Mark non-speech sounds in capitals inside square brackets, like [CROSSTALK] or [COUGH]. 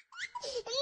Yeah. [LAUGHS]